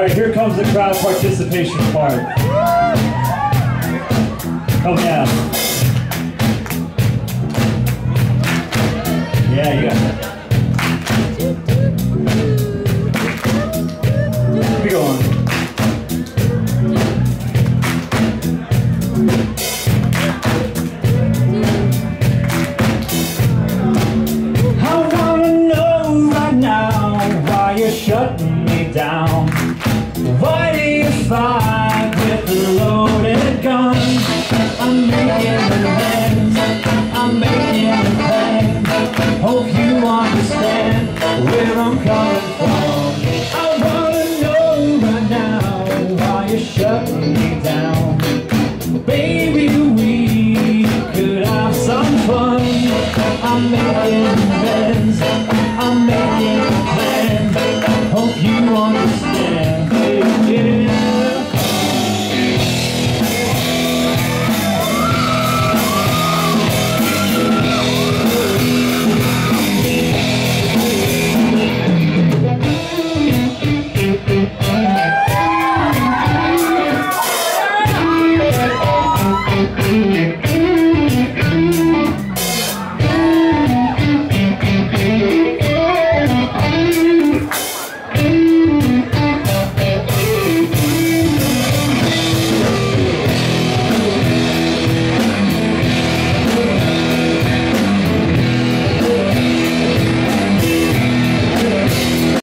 All right, here comes the crowd participation part. Come on. Yeah, you got it. Keep going. I'm coming from